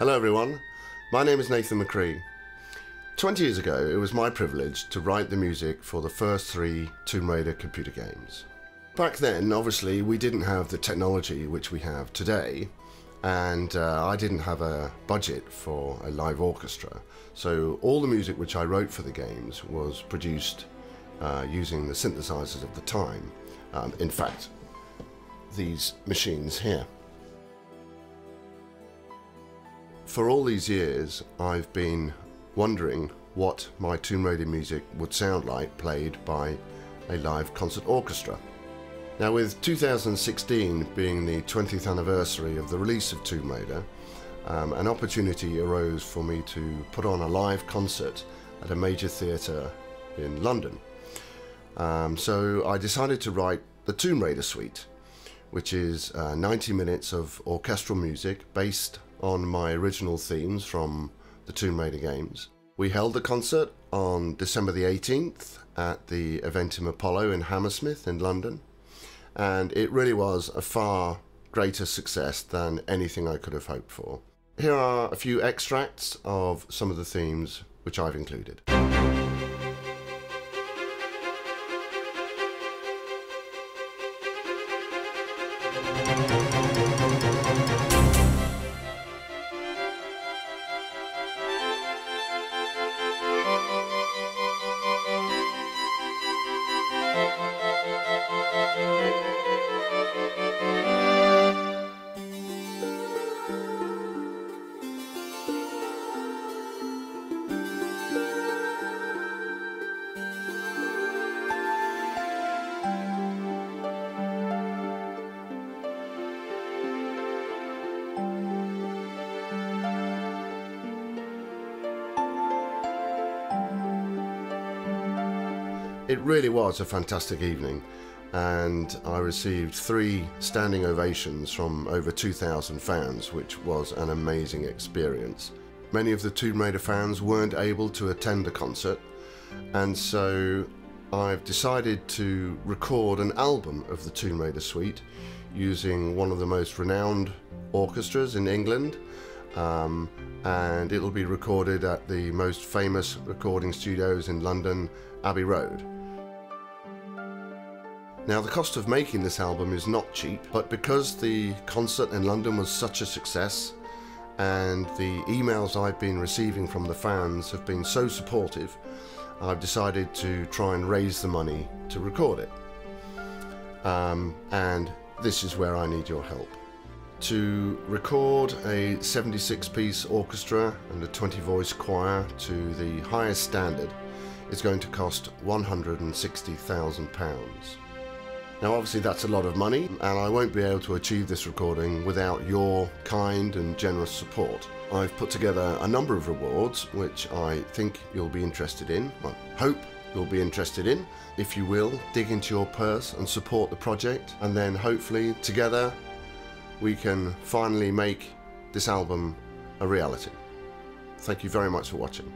Hello everyone, my name is Nathan McCree. 20 years ago, it was my privilege to write the music for the first three Tomb Raider computer games. Back then, obviously, we didn't have the technology which we have today, and uh, I didn't have a budget for a live orchestra, so all the music which I wrote for the games was produced uh, using the synthesizers of the time. Um, in fact, these machines here. For all these years, I've been wondering what my Tomb Raider music would sound like played by a live concert orchestra. Now, with 2016 being the 20th anniversary of the release of Tomb Raider, um, an opportunity arose for me to put on a live concert at a major theatre in London. Um, so I decided to write the Tomb Raider Suite, which is uh, 90 minutes of orchestral music based on my original themes from the Tomb Raider games. We held the concert on December the 18th at the Eventim Apollo in Hammersmith in London, and it really was a far greater success than anything I could have hoped for. Here are a few extracts of some of the themes which I've included. It really was a fantastic evening, and I received three standing ovations from over 2,000 fans, which was an amazing experience. Many of the Tomb Raider fans weren't able to attend the concert, and so I've decided to record an album of the Tomb Raider suite using one of the most renowned orchestras in England. Um, and it'll be recorded at the most famous recording studios in London, Abbey Road. Now, the cost of making this album is not cheap, but because the concert in London was such a success, and the emails I've been receiving from the fans have been so supportive, I've decided to try and raise the money to record it. Um, and this is where I need your help. To record a 76 piece orchestra and a 20 voice choir to the highest standard is going to cost £160,000. Now obviously that's a lot of money and I won't be able to achieve this recording without your kind and generous support. I've put together a number of rewards which I think you'll be interested in, I hope you'll be interested in. If you will, dig into your purse and support the project and then hopefully together we can finally make this album a reality. Thank you very much for watching.